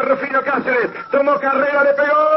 Rufino Cáceres, tomó carrera, le pegó,